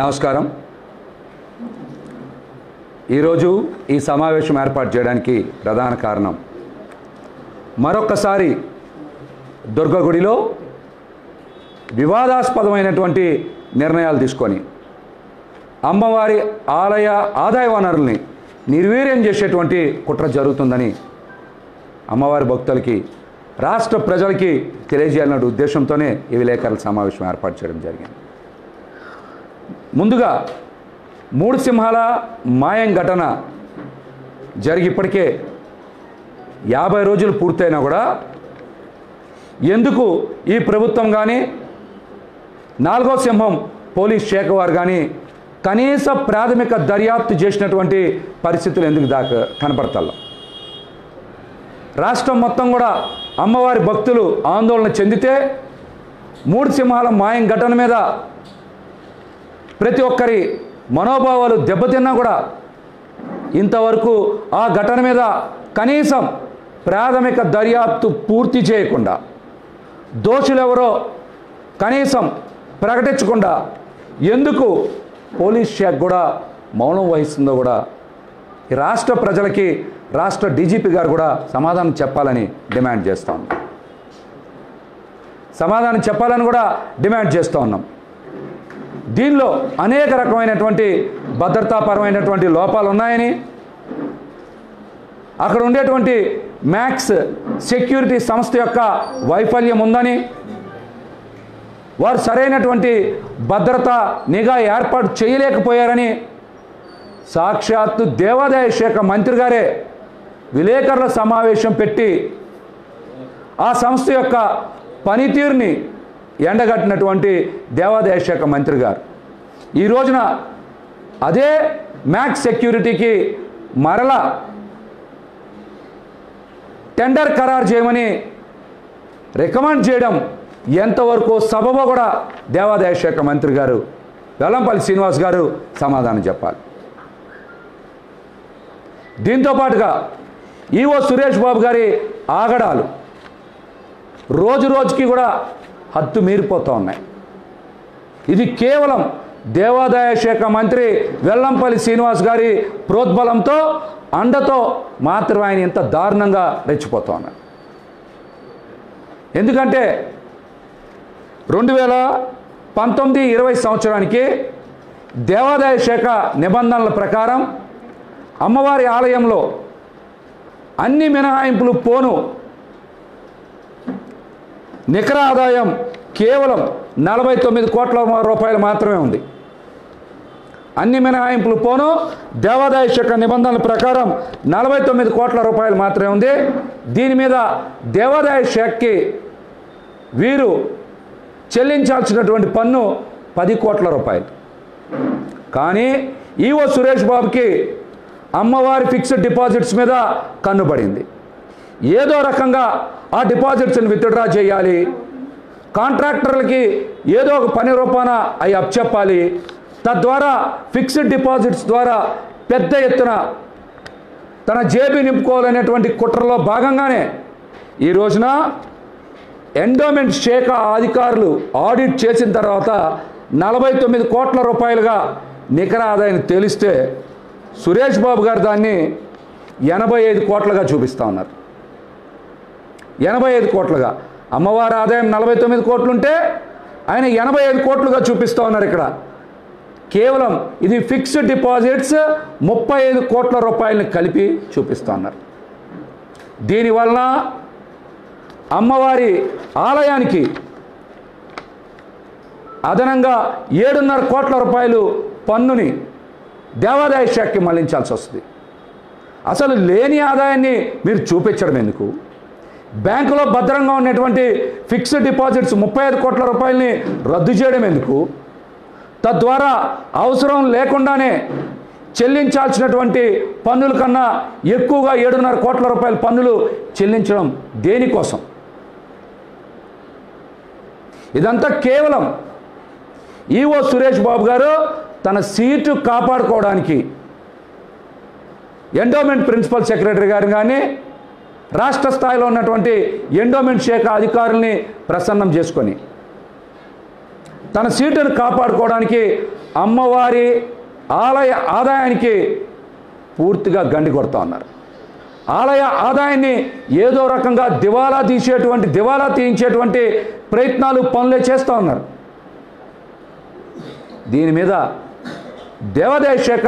నమస్కారం. ఈరోజు ఈ సమావేశం ఏర్పాటు చేయడానికి ప్రధాన కారణం మరొక్కసారి దుర్గగుడిలో వివాదాస్పదమైనటువంటి నిర్ణయాలు తీసుకొని అమ్మవారి ఆలయ ఆదాయ వనరుల్ని నిర్వీర్యం చేసేటువంటి కుట్ర జరుగుతుందని అమ్మవారి భక్తులకి రాష్ట్ర ప్రజలకి తెలియజేయాలన్న ఉద్దేశంతోనే ఈ విలేకరుల సమావేశం ఏర్పాటు చేయడం జరిగింది. ముందుగా మూడు సింహాల మాయం ఘటన జరిగి ఇప్పటికే యాభై రోజులు పూర్తయినా కూడా ఎందుకు ఈ ప్రభుత్వం కానీ నాలుగో సింహం పోలీస్ శాఖ వారు కానీ కనీస ప్రాథమిక దర్యాప్తు చేసినటువంటి పరిస్థితులు ఎందుకు దాకా కనపడతాలో రాష్ట్రం మొత్తం కూడా అమ్మవారి భక్తులు ఆందోళన చెందితే మూడు సింహాల మాయం ఘటన మీద ప్రతి ఒక్కరి మనోభావాలు దెబ్బతిన్నా కూడా ఇంతవరకు ఆ ఘటన మీద కనీసం ప్రాథమిక దర్యాప్తు పూర్తి చేయకుండా దోషులెవరో కనీసం ప్రకటించకుండా ఎందుకు పోలీస్ శాఖ కూడా మౌనం వహిస్తుందో కూడా ఈ రాష్ట్ర ప్రజలకి రాష్ట్ర డీజీపీ గారు కూడా సమాధానం చెప్పాలని డిమాండ్ చేస్తూ ఉన్నాం. సమాధానం చెప్పాలని కూడా డిమాండ్ చేస్తూ ఉన్నాం. దీనిలో అనేక రకమైనటువంటి భద్రతాపరమైనటువంటి లోపాలు ఉన్నాయని అక్కడ ఉండేటువంటి మ్యాక్స్ సెక్యూరిటీ సంస్థ యొక్క వైఫల్యం ఉందని వారు సరైనటువంటి భద్రత నిఘా ఏర్పాటు చేయలేకపోయారని సాక్షాత్తు దేవాదాయ శాఖ మంత్రి గారే విలేకరుల సమావేశం పెట్టి ఆ సంస్థ యొక్క పనితీరుని ఎండగట్టినటువంటి దేవాదాయ శాఖ మంత్రి గారు. ఈ రోజున అదే మ్యాక్స్ సెక్యూరిటీకి మరల టెండర్ ఖరారు చేయమని రికమెండ్ చేయడం ఎంతవరకు సబబో కూడా దేవాదాయ శాఖ మంత్రి గారు వెల్లంపల్లి శ్రీనివాస్ గారు సమాధానం చెప్పాలి. దీంతో పాటుగా ఈవో సురేష్ బాబు గారి ఆగడాలు రోజు రోజుకి కూడా హద్దు మీరిపోతూ ఉన్నాయి. ఇది కేవలం దేవాదాయ శాఖ మంత్రి వెల్లంపల్లి శ్రీనివాస్ గారి ప్రోద్బలంతో అండతో మాత్రమే ఆయన ఇంత దారుణంగా రెచ్చిపోతూ ఉన్నారు. ఎందుకంటే రెండు వేల పంతొమ్మిది ఇరవై సంవత్సరానికి దేవాదాయ శాఖ నిబంధనల ప్రకారం అమ్మవారి ఆలయంలో అన్ని మినహాయింపులు పోను. నికర ఆదాయం కేవలం నలభై తొమ్మిది కోట్ల రూపాయలు మాత్రమే ఉంది. అన్ని మినహాయింపులు పోను. దేవాదాయ శాఖ నిబంధనల ప్రకారం నలభై తొమ్మిది కోట్ల రూపాయలు మాత్రమే ఉంది. దీని మీద దేవాదాయ శాఖకి వీరు చెల్లించాల్సినటువంటి పన్ను పది కోట్ల రూపాయలు. కానీ ఈవో సురేష్ బాబుకి అమ్మవారి ఫిక్స్డ్ డిపాజిట్స్ మీద కన్నుబడింది ఏదో రకంగా ఆ డిపాజిట్స్ని విత్డ్రా చేయాలి. కాంట్రాక్టర్లకి ఏదో ఒక పని రూపాన అవి అప్పచెప్పాలి తద్వారా ఫిక్స్డ్ డిపాజిట్స్ ద్వారా పెద్ద ఎత్తున తన జేబీ నింపుకోవాలనేటువంటి కుట్రలో భాగంగానే ఈ రోజున ఎండోమెంట్ శాఖ అధికారులు ఆడిట్ చేసిన తర్వాత నలభై తొమ్మిది కోట్ల రూపాయలుగా నికర ఆదాయాన్ని తేలిస్తే సురేష్ బాబు గారు దాన్ని ఎనభై ఐదు కోట్లుగా చూపిస్తూ ఉన్నారు. ఎనభై ఐదు కోట్లుగా. అమ్మవారి ఆదాయం నలభై తొమ్మిది కోట్లుంటే ఆయన ఎనభై ఐదు కోట్లుగా చూపిస్తూ ఉన్నారు ఇక్కడ. కేవలం ఇది ఫిక్స్డ్ డిపాజిట్స్ ముప్పై ఐదు కోట్ల రూపాయలను కలిపి చూపిస్తూ ఉన్నారు. దీనివలన అమ్మవారి ఆలయానికి అదనంగా ఏడున్నర కోట్ల రూపాయలు పన్నుని దేవాదాయ శాఖకి మళ్ళించాల్సి వస్తుంది. అసలు లేని ఆదాయాన్ని మీరు చూపించడం ఎందుకు? బ్యాంకులో భద్రంగా ఉన్నటువంటి ఫిక్స్డ్ డిపాజిట్స్ ముప్పై ఐదు కోట్ల రూపాయలని రద్దు చేయడం ఎందుకు? తద్వారా అవసరం లేకుండానే చెల్లించాల్సినటువంటి పన్నుల కన్నా ఎక్కువగా ఏడున్నర కోట్ల రూపాయల పన్నులు చెల్లించడం దేనికోసం? ఇదంతా కేవలం ఈవో సురేష్ బాబు గారు తన సీటు కాపాడుకోవడానికి ఎండోమెంట్ ప్రిన్సిపల్ సెక్రటరీ గారిని కానీ రాష్ట్ర స్థాయిలో ఉన్నటువంటి ఎండోమెంట్ శాఖ అధికారుల్ని ప్రసన్నం చేసుకొని తన సీటును కాపాడుకోవడానికి అమ్మవారి ఆలయ ఆదాయానికి పూర్తిగా గండి కొడతా ఉన్నారు. ఆలయ ఆదాయాన్ని ఏదో రకంగా దివాలా తీసేటువంటి దివాలా తీయించేటువంటి ప్రయత్నాలు పనులే చేస్తూ ఉన్నారు. దీని మీద దేవాదాయ శాఖ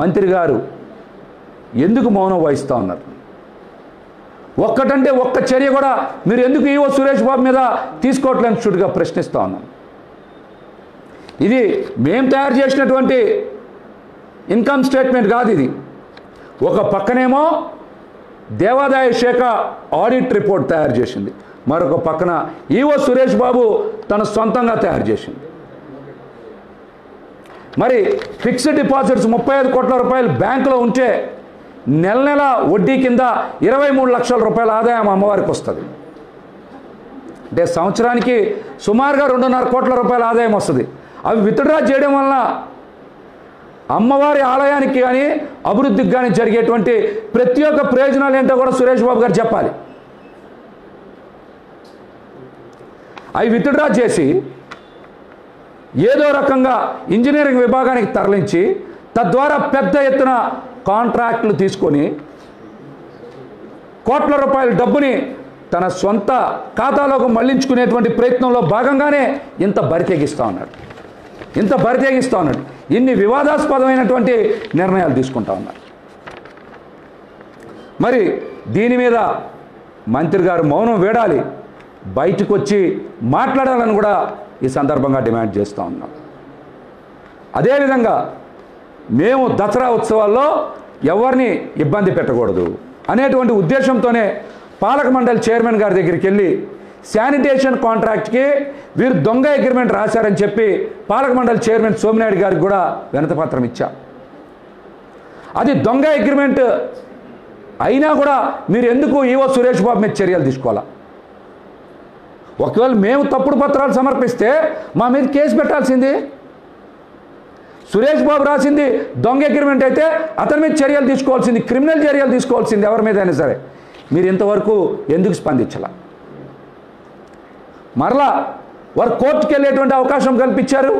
మంత్రి గారు ఎందుకు మౌనం వహిస్తూ ఉన్నారు? ఒక్కటంటే ఒక్క చర్య కూడా మీరు ఎందుకు ఈవో సురేష్ బాబు మీద తీసుకోవట్లేని చుట్టుగా ప్రశ్నిస్తూ ఉన్నాం ఇది మేము తయారు చేసినటువంటి ఇన్కమ్ స్టేట్మెంట్ కాదు ఇది. ఒక పక్కనేమో దేవాదాయ శాఖ ఆడిట్ రిపోర్ట్ తయారు చేసింది. మరొక పక్కన ఈవో సురేష్ బాబు తన సొంతంగా తయారు చేసింది. మరి ఫిక్స్డ్ డిపాజిట్స్ ముప్పై ఐదు కోట్ల రూపాయలు బ్యాంకులో ఉంటే నెల నెల వడ్డీ కింద ఇరవై మూడు లక్షల రూపాయల ఆదాయం అమ్మవారికి వస్తుంది. అంటే సంవత్సరానికి సుమారుగా రెండున్నర కోట్ల రూపాయల ఆదాయం వస్తుంది. అవి విత్డ్రా చేయడం వలన అమ్మవారి ఆలయానికి కానీ అభివృద్ధికి కానీ జరిగేటువంటి ప్రతి ఒక్క ప్రయోజనాలు ఏంటో కూడా సురేష్ బాబు గారు చెప్పాలి. అవి విత్డ్రా చేసి ఏదో రకంగా ఇంజనీరింగ్ విభాగానికి తరలించి తద్వారా పెద్ద ఎత్తున కాంట్రాక్టులు తీసుకొని కోట్ల రూపాయల డబ్బుని తన సొంత ఖాతాలోకి మళ్ళించుకునేటువంటి ప్రయత్నంలో భాగంగానే ఇంత బరితెగిస్తూ ఉన్నాడు. ఇంత బరితెగిస్తూ ఉన్నాడు. ఇన్ని వివాదాస్పదమైనటువంటి నిర్ణయాలు తీసుకుంటా ఉన్నారు మరి దీని మీద మంత్రి గారు మౌనం వేడాలి. బయటకు వచ్చి మాట్లాడాలని కూడా ఈ సందర్భంగా డిమాండ్ చేస్తూ ఉన్నాం. అదేవిధంగా మేము దసరా ఉత్సవాల్లో ఎవరిని ఇబ్బంది పెట్టకూడదు అనేటువంటి ఉద్దేశంతోనే పాలక మండలి చైర్మన్ గారి దగ్గరికి వెళ్ళి శానిటేషన్ కాంట్రాక్ట్కి వీరు దొంగ అగ్రిమెంట్ రాశారని చెప్పి పాలక మండలి చైర్మన్ సోమినాయుడు గారికి కూడా వినతిపత్రం ఇచ్చా. అది దొంగ అగ్రిమెంట్ అయినా కూడా మీరు ఎందుకు ఈవో సురేష్ బాబు మీద చర్యలు తీసుకోవాలా? ఒకవేళ మేము తప్పుడు పత్రాలు సమర్పిస్తే మా మీద కేసు పెట్టాల్సింది. సురేష్ బాబు రాసింది దొంగ అగ్రిమెంట్ అయితే అతని మీద చర్యలు తీసుకోవాల్సింది క్రిమినల్ చర్యలు తీసుకోవాల్సింది ఎవరి మీద అయినా సరే. మీరు ఇంతవరకు ఎందుకు స్పందించాల? మరలా వారు కోర్టుకి వెళ్ళేటువంటి అవకాశం కల్పించారు.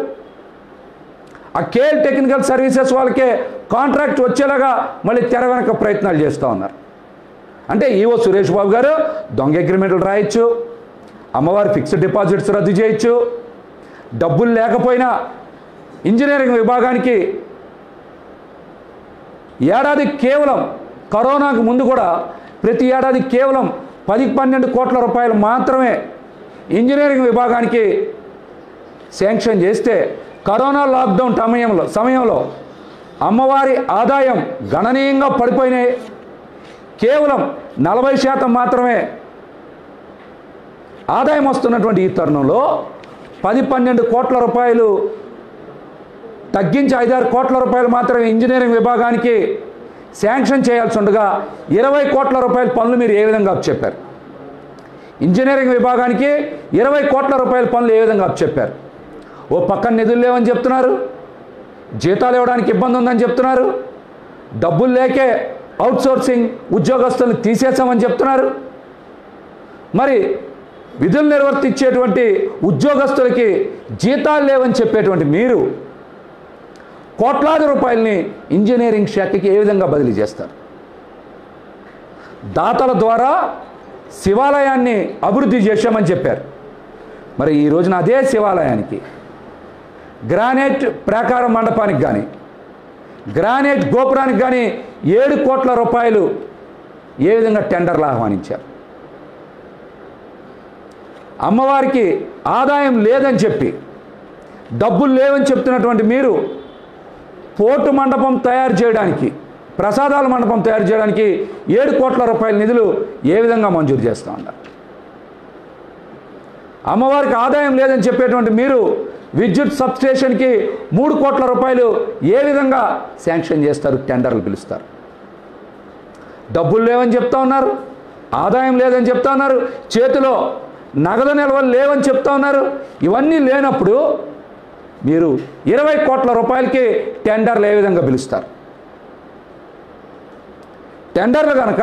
ఆ కేఎల్ టెక్నికల్ సర్వీసెస్ వాళ్ళకే కాంట్రాక్ట్ వచ్చేలాగా మళ్ళీ తెర వెనక ప్రయత్నాలు చేస్తూ ఉన్నారు. అంటే ఈవో సురేష్ బాబు గారు దొంగ అగ్రిమెంట్లు రాయొచ్చు. అమ్మవారి ఫిక్స్డ్ డిపాజిట్స్ రద్దు చేయొచ్చు. డబ్బులు లేకపోయినా ఇంజనీరింగ్ విభాగానికి ఏడాది కేవలం కరోనాకు ముందు కూడా ప్రతి ఏడాది కేవలం పది పన్నెండు కోట్ల రూపాయలు మాత్రమే ఇంజనీరింగ్ విభాగానికి శాంక్షన్ చేస్తే కరోనా లాక్డౌన్ సమయంలో సమయంలో అమ్మవారి ఆదాయం గణనీయంగా పడిపోయినాయి. కేవలం నలభై శాతం మాత్రమే ఆదాయం వస్తున్నటువంటి ఈ తరుణంలో పది పన్నెండు కోట్ల రూపాయలు తగ్గించి ఐదారు కోట్ల రూపాయలు మాత్రమే ఇంజనీరింగ్ విభాగానికి శాంక్షన్ చేయాల్సి ఉండగా ఇరవై కోట్ల రూపాయల పనులు మీరు ఏ విధంగా చెప్పారు? ఇంజనీరింగ్ విభాగానికి ఇరవై కోట్ల రూపాయల పనులు ఏ విధంగా చెప్పారు? ఓ పక్కన నిధులు లేవని చెప్తున్నారు జీతాలు ఇవ్వడానికి ఇబ్బంది ఉందని చెప్తున్నారు డబ్బులు లేకే అవుట్సోర్సింగ్ ఉద్యోగస్తులను తీసేసామని చెప్తున్నారు. మరి విధులు నిర్వర్తించేటువంటి ఉద్యోగస్తులకి జీతాలు లేవని చెప్పేటువంటి మీరు కోట్లాది రూపాయలని ఇంజనీరింగ్ శాఖకి ఏ విధంగా బదిలీ చేస్తారు? దాతల ద్వారా శివాలయాన్ని అభివృద్ధి చేశామని చెప్పారు. మరి ఈ రోజున అదే శివాలయానికి గ్రానైట్ ప్రాకార మండపానికి కానీ గ్రానైట్ గోపురానికి కానీ ఏడు కోట్ల రూపాయలు ఏ విధంగా టెండర్లు ఆహ్వానించారు? అమ్మవారికి ఆదాయం లేదని చెప్పి డబ్బులు లేవని చెప్తున్నటువంటి మీరు పోర్టు మండపం తయారు చేయడానికి ప్రసాదాల మండపం తయారు చేయడానికి ఏడు కోట్ల రూపాయల నిధులు ఏ విధంగా మంజూరు చేస్తూ ఉన్నారు? అమ్మవారికి ఆదాయం లేదని చెప్పేటువంటి మీరు విద్యుత్ సబ్స్టేషన్కి మూడు కోట్ల రూపాయలు ఏ విధంగా శాంక్షన్ చేస్తారు టెండర్లు పిలుస్తారు? డబ్బులు లేవని చెప్తా ఉన్నారు ఆదాయం లేదని చెప్తా ఉన్నారు చేతిలో నగదు నిల్వలు లేవని చెప్తా ఉన్నారు. ఇవన్నీ లేనప్పుడు మీరు ఇరవై కోట్ల రూపాయలకి టెండర్లు ఏ విధంగా పిలుస్తారు? టెండర్లు కనుక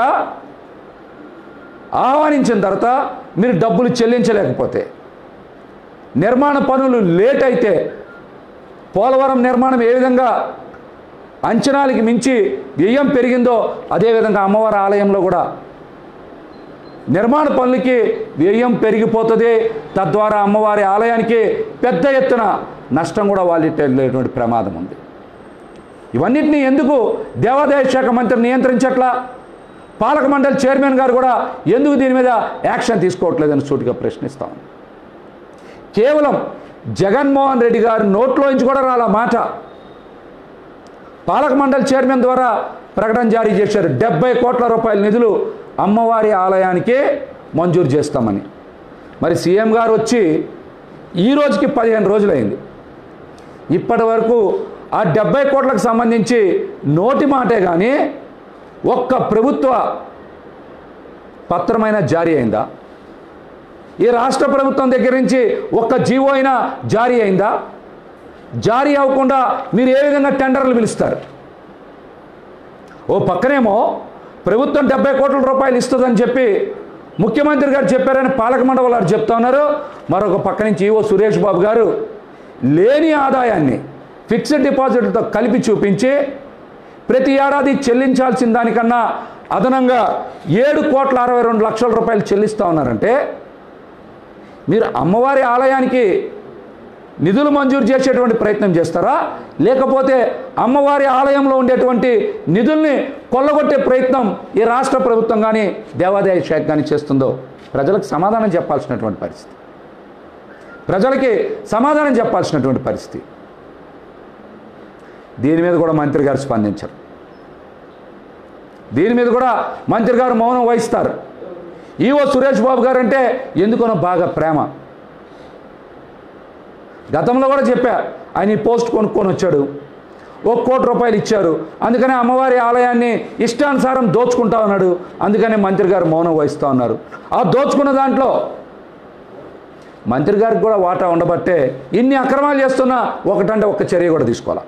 ఆహ్వానించిన తర్వాత మీరు డబ్బులు చెల్లించలేకపోతే నిర్మాణ పనులు లేట్ అయితే పోలవరం నిర్మాణం ఏ విధంగా అంచనాలకి మించి వ్యయం పెరిగిందో అదేవిధంగా అమ్మవారి ఆలయంలో కూడా నిర్మాణ పనులకి వ్యయం పెరిగిపోతుంది. తద్వారా అమ్మవారి ఆలయానికి పెద్ద ఎత్తున నష్టం కూడా వాళ్ళేటువంటి ప్రమాదం ఉంది. ఇవన్నింటినీ ఎందుకు దేవాదాయ శాఖ మంత్రి నియంత్రించట్లా? పాలక మండలి చైర్మన్ గారు కూడా ఎందుకు దీని మీద యాక్షన్ తీసుకోవట్లేదని సూటిగా ప్రశ్నిస్తాం కేవలం జగన్మోహన్ రెడ్డి గారు నోట్లోంచి కూడా రాల మాట. పాలక మండలి చైర్మన్ ద్వారా ప్రకటన జారీ చేశారు. డెబ్బై కోట్ల రూపాయల నిధులు అమ్మవారి ఆలయానికే మంజూరు చేస్తామని. మరి సీఎం గారు వచ్చి ఈ రోజుకి పదిహేను రోజులైంది. ఇప్పటి వరకు ఆ డెబ్బై కోట్లకు సంబంధించి నోటి మాటే కానీ ఒక్క ప్రభుత్వ పత్రమైన జారీ అయిందా? ఈ రాష్ట్ర ప్రభుత్వం దగ్గర నుంచి ఒక్క జీవో అయినా జారీ అయిందా? జారీ అవ్వకుండా మీరు ఏ విధంగా టెండర్లు పిలుస్తారు? ఓ పక్కనేమో ప్రభుత్వం డెబ్బై కోట్ల రూపాయలు ఇస్తుందని చెప్పి ముఖ్యమంత్రి గారు చెప్పారని పాలక మండలి వారు చెప్తా ఉన్నారు. మరొక పక్క నుంచి ఈవో సురేష్ బాబు గారు లేని ఆదాయాన్ని ఫిక్స్డ్ డిపాజిట్లతో కలిపి చూపించి ప్రతి ఏడాది చెల్లించాల్సిన దానికన్నా అదనంగా ఏడు కోట్ల అరవై రెండు లక్షల రూపాయలు చెల్లిస్తూ ఉన్నారంటే మీరు అమ్మవారి ఆలయానికి నిధులు మంజూరు చేసేటువంటి ప్రయత్నం చేస్తారా? లేకపోతే అమ్మవారి ఆలయంలో ఉండేటువంటి నిధుల్ని కొల్లగొట్టే ప్రయత్నం ఈ రాష్ట్ర ప్రభుత్వం కానీ దేవాదాయ శాఖ కానీ చేస్తుందో? ప్రజలకు సమాధానం చెప్పాల్సినటువంటి పరిస్థితి. ప్రజలకి సమాధానం చెప్పాల్సినటువంటి పరిస్థితి. దీని మీద కూడా మంత్రి గారు స్పందించరు. దీని మీద కూడా మంత్రి గారు మౌనం వహిస్తారు. ఈవో సురేష్ బాబు గారు అంటే ఎందుకనో బాగా ప్రేమ. గతంలో కూడా చెప్పా ఆయన ఈ పోస్ట్ కొనుక్కొని వచ్చాడు. ఒక కోటి రూపాయలు ఇచ్చారు. అందుకనే అమ్మవారి ఆలయాన్ని ఇష్టానుసారం దోచుకుంటా ఉన్నాడు. అందుకనే మంత్రి గారు మౌనం వహిస్తూ ఉన్నారు. ఆ దోచుకున్న దాంట్లో మంత్రి గారికి కూడా వాటా ఉండబట్టే ఇన్ని అక్రమాలు చేస్తున్నా ఒకటంటే ఒక చర్య కూడా తీసుకోవాలా?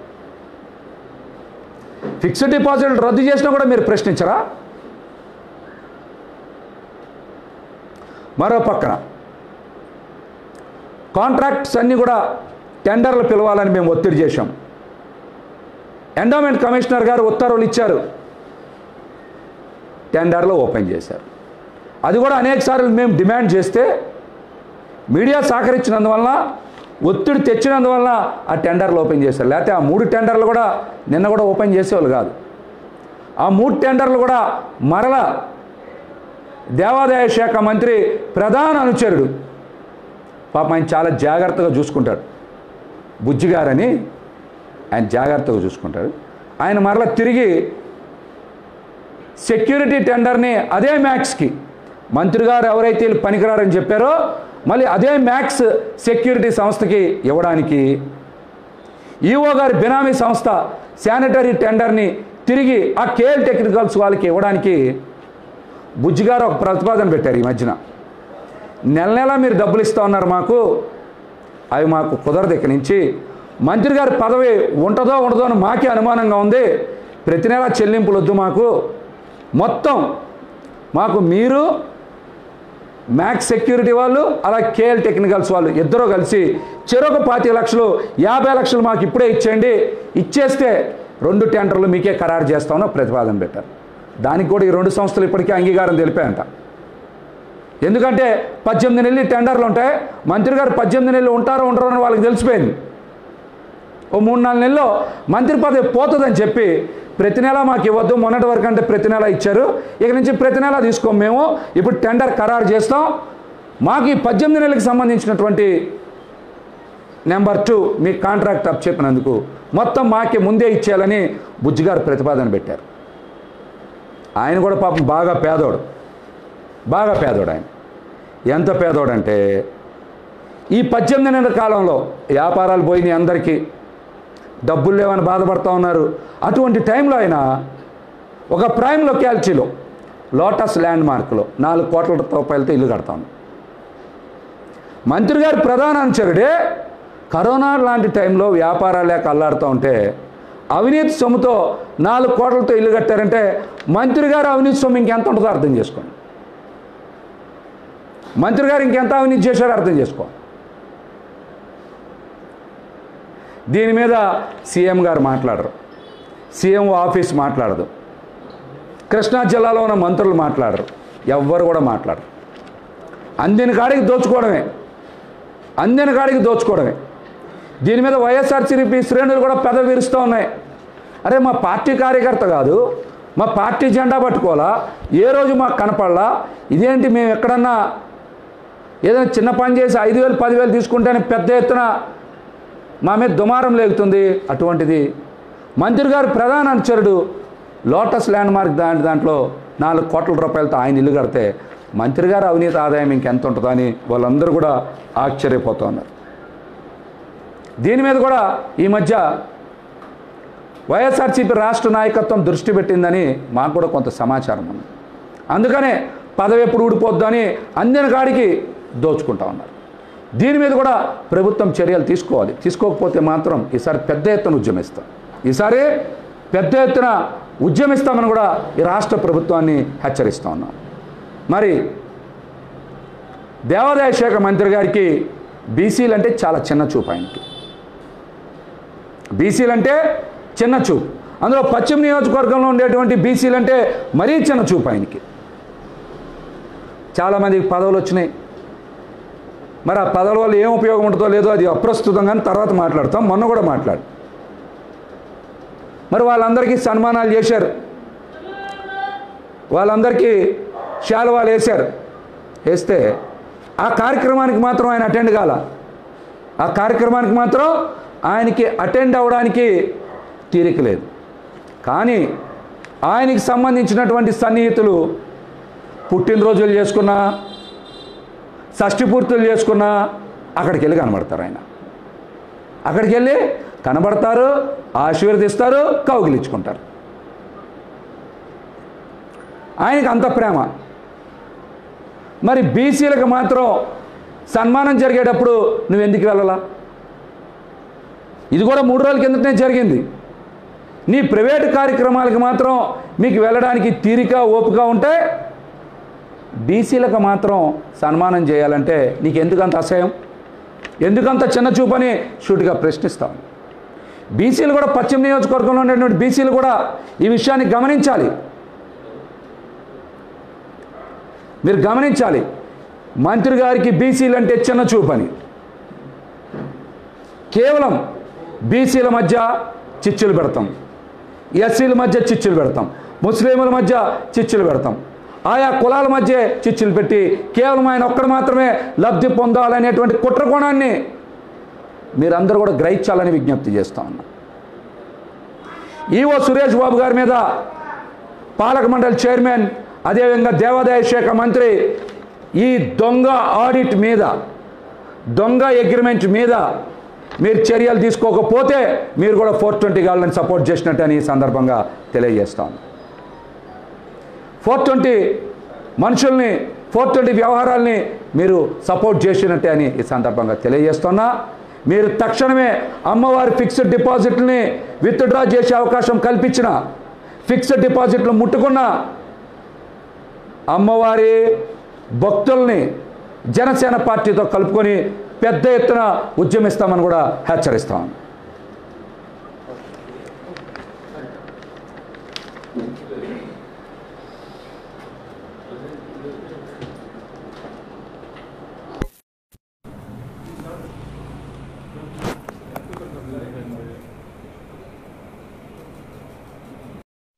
ఫిక్స్డ్ డిపాజిట్ రద్దు చేసినా కూడా మీరు ప్రశ్నించరా? మరో పక్కన కాంట్రాక్ట్స్ అన్నీ కూడా టెండర్లు పిలవాలని మేము ఒత్తిడి చేశాం. ఎండోమెంట్ కమిషనర్ గారు ఉత్తర్వులు ఇచ్చారు. టెండర్లు ఓపెన్ చేశారు. అది కూడా అనేక సార్లు మేము డిమాండ్ చేస్తే మీడియా సహకరించినందువల్ల ఒత్తిడి తెచ్చినందువల్ల ఆ టెండర్లు ఓపెన్ చేశారు. లేకపోతే ఆ మూడు టెండర్లు కూడా నిన్న కూడా ఓపెన్ చేసేవాళ్ళు కాదు. ఆ మూడు టెండర్లు కూడా మరల దేవాదాయ శాఖ మంత్రి ప్రధాన అనుచరుడు పాప ఆయన చాలా జాగ్రత్తగా చూసుకుంటాడు. బుజ్జిగారని ఆయన జాగ్రత్తగా చూసుకుంటాడు. ఆయన మరలా తిరిగి సెక్యూరిటీ టెండర్ని అదే మ్యాక్స్కి మంత్రి గారు ఎవరైతే వీళ్ళు పనికిరారని చెప్పారో మళ్ళీ అదే మ్యాక్స్ సెక్యూరిటీ సంస్థకి ఇవ్వడానికి ఈఓ గారి బినామీ సంస్థ శానిటరీ టెండర్ని తిరిగి ఆ కేఎల్ టెక్నికల్స్ వాళ్ళకి ఇవ్వడానికి బుజ్జిగారు ఒక ప్రతిపాదన పెట్టారు ఈ మధ్యన. నెల నెల మీరు డబ్బులు ఇస్తూ ఉన్నారు మాకు. అవి మాకు కుదరదు ఇక్కడి నుంచి. మంత్రి గారి పదవి ఉంటుందో ఉండదో అని మాకే అనుమానంగా ఉంది. ప్రతి నెల చెల్లింపులు వద్దు మాకు. మొత్తం మాకు మీరు మ్యాక్స్ సెక్యూరిటీ వాళ్ళు అలా కేఎల్ టెక్నికల్స్ వాళ్ళు ఇద్దరూ కలిసి చెరొక పాతి లక్షలు యాభై లక్షలు మాకు ఇప్పుడే ఇచ్చేయండి. ఇచ్చేస్తే రెండు టెండర్లు మీకే ఖరారు చేస్తామని ప్రతిపాదన పెట్టారు దానికి కూడా ఈ రెండు సంస్థలు ఇప్పటికే అంగీకారం తెలిపాయంట. ఎందుకంటే పద్దెనిమిది నెలలు టెండర్లు ఉంటాయి మంత్రి గారు పద్దెనిమిది నెలలు ఉంటారో ఉంటారో అని వాళ్ళకి తెలిసిపోయింది. ఓ మూడు నాలుగు నెలల్లో మంత్రి పదవి పోతుందని చెప్పి ప్రతి నెల మాకు ఇవ్వద్దు మొన్నటి వరకు అంటే ప్రతి నెల ఇచ్చారు. ఇక నుంచి ప్రతి నెల తీసుకోం మేము. ఇప్పుడు టెండర్ ఖరారు చేస్తాం. మాకు ఈ పద్దెనిమిది నెలలకు సంబంధించినటువంటి నెంబర్ టూ మీ కాంట్రాక్ట్ అప్ చెప్పినందుకు మొత్తం మాకే ముందే ఇచ్చేయాలని బుజ్జిగారు ప్రతిపాదన పెట్టారు. ఆయన కూడా పాపం బాగా పేదోడు. బాగా పేదోడు ఆయన. ఎంత పేదోడంటే ఈ పద్దెనిమిది నెలల కాలంలో వ్యాపారాలు పోయినాయి అందరికీ. డబ్బులు లేవని బాధపడుతూ ఉన్నారు. అటువంటి టైంలో ఆయన ఒక ప్రైమ్ లొకాలిటీలో లోటస్ ల్యాండ్ మార్క్లో నాలుగు కోట్ల రూపాయలతో ఇల్లు కడతాను మంత్రి గారి ప్రధాన అనుచరుడే కరోనా లాంటి టైంలో వ్యాపారాలు లేక అల్లాడుతూ ఉంటే అవినీతి సొమ్ముతో నాలుగు కోట్లతో ఇల్లు కట్టారంటే మంత్రి గారు అవినీతి సొమ్ము ఇంకెంత ఉంటుందో అర్థం చేసుకోండి. మంత్రి గారు ఇంకెంత అవినీతి చేశారో అర్థం చేసుకో. దీని మీద సీఎం గారు మాట్లాడరు. సీఎం ఆఫీస్ మాట్లాడదు. కృష్ణా జిల్లాలో ఉన్న మంత్రులు మాట్లాడరు. ఎవ్వరు కూడా మాట్లాడరు. అందిన కాడికి దోచుకోవడమే. అందిన కాడికి దోచుకోవడమే. దీని మీద వైఎస్ఆర్సీపీ శ్రేణులు కూడా పెద విరుస్తూ ఉన్నాయి. అరే మా పార్టీ కార్యకర్త కాదు. మా పార్టీ జెండా పట్టుకోవాలా? ఏ రోజు మాకు కనపడలా? ఇదేంటి మేము ఎక్కడన్నా ఏదైనా చిన్న పని చేసి ఐదు వేలు పదివేలు తీసుకుంటేనే పెద్ద ఎత్తున మా మీద దుమారం లేగుతుంది. అటువంటిది మంత్రి గారు ప్రధాన అనుచరుడు లోటస్ ల్యాండ్ మార్క్ దాని దాంట్లో నాలుగు కోట్ల రూపాయలతో ఆయన ఇల్లు కడితే మంత్రి గారు అవినీతి ఆదాయం ఇంకెంత ఉంటుందో అని వాళ్ళందరూ కూడా ఆశ్చర్యపోతూ ఉన్నారు. దీని మీద కూడా ఈ మధ్య వైఎస్ఆర్సీపీ రాష్ట్ర నాయకత్వం దృష్టి పెట్టిందని మాకు కూడా కొంత సమాచారం ఉంది. అందుకనే పదవి ఎప్పుడు ఊడిపోద్దని అందిన కాడికి దోచుకుంటా ఉన్నారు. దీని మీద కూడా ప్రభుత్వం చర్యలు తీసుకోవాలి. తీసుకోకపోతే మాత్రం ఈసారి పెద్ద ఎత్తున ఉద్యమిస్తాం. ఈసారి పెద్ద ఎత్తున ఉద్యమిస్తామని కూడా ఈ రాష్ట్ర ప్రభుత్వాన్ని హెచ్చరిస్తూ ఉన్నాం. మరి దేవాదాయ శాఖ మంత్రి గారికి బీసీలు అంటే చాలా చిన్న చూపు ఆయనకి. బీసీలు అంటే చిన్న చూపు. అందులో పశ్చిమ నియోజకవర్గంలో ఉండేటువంటి బీసీలు అంటే మరీ చిన్న చూపు ఆయనకి. చాలామందికి పదవులు వచ్చినాయి. మరి ఆ పదవుల వల్ల ఏం ఉపయోగం ఉంటుందో లేదో అది అప్రస్తుతం కానీ తర్వాత మాట్లాడతాం మొన్న కూడా మాట్లాడు. మరి వాళ్ళందరికీ సన్మానాలు చేశారు. వాళ్ళందరికీ శాలువాలు వేశారు. వేస్తే ఆ కార్యక్రమానికి మాత్రం ఆయన అటెండ్ కాల. ఆ కార్యక్రమానికి మాత్రం ఆయనకి అటెండ్ అవ్వడానికి తీరిక లేదు. కానీ ఆయనకి సంబంధించినటువంటి సన్నిహితులు పుట్టినరోజులు చేసుకున్నా షష్టిపూర్తులు పూర్తులు చేసుకున్నా అక్కడికి వెళ్ళి కనబడతారు ఆయన. అక్కడికి వెళ్ళి కనబడతారు ఆశీర్వదిస్తారు కౌగిలించుకుంటారు. ఆయనకి అంత ప్రేమ. మరి బీసీలకు మాత్రం సన్మానం జరిగేటప్పుడు నువ్వు ఎందుకు వెళ్ళాలా? ఇది కూడా మూడు రోజుల కిందటనే జరిగింది. నీ ప్రైవేటు కార్యక్రమాలకు మాత్రం మీకు వెళ్ళడానికి తీరిక ఓపిక ఉంటే బీసీలకు మాత్రం సన్మానం చేయాలంటే నీకు ఎందుకంత అసహ్యం? ఎందుకంత చిన్న చూపని షూట్గా ప్రశ్నిస్తాం. బీసీలు కూడా పశ్చిమ నియోజకవర్గంలో ఉండేటువంటి బీసీలు కూడా ఈ విషయాన్ని గమనించాలి. మీరు గమనించాలి. మంత్రి గారికి బీసీలు అంటే చిన్న చూపని. కేవలం బీసీల మధ్య చిచ్చులు పెడతాం. ఎస్సీల మధ్య చిచ్చులు పెడతాం. ముస్లింల మధ్య చిచ్చులు పెడతాం. ఆయా కులాల మధ్య చిచ్చులు పెట్టి కేవలం ఆయన ఒక్కడు మాత్రమే లబ్ధి పొందాలనేటువంటి కుట్రకోణాన్ని మీరందరూ కూడా గ్రహించాలని విజ్ఞప్తి చేస్తా ఉన్నా. ఈవో సురేష్ బాబు గారి మీద పాలక మండలి చైర్మన్ అదేవిధంగా దేవాదాయ శాఖ మంత్రి ఈ దొంగ ఆడిట్ మీద దొంగ అగ్రిమెంట్ మీద మీరు చర్యలు తీసుకోకపోతే మీరు కూడా ఫోర్ ట్వంటీ గాళ్ళని సపోర్ట్ చేసినట్టు అని ఈ సందర్భంగా తెలియజేస్తాను ఫోర్ ట్వంటీ మనుషుల్ని ఫోర్ ట్వంటీ వ్యవహారాల్ని మీరు సపోర్ట్ చేసినట్టే అని ఈ సందర్భంగా తెలియజేస్తున్నా. మీరు తక్షణమే అమ్మవారి ఫిక్స్డ్ డిపాజిట్ని విత్డ్రా చేసే అవకాశం కల్పించిన ఫిక్స్డ్ డిపాజిట్లు ముట్టుకున్న అమ్మవారి భక్తుల్ని జనసేన పార్టీతో కలుపుకొని పెద్ద ఎత్తున ఉద్యమిస్తామని కూడా హెచ్చరిస్తాం.